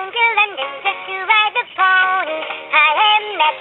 Jingle and jingle, you ride the pony. I am that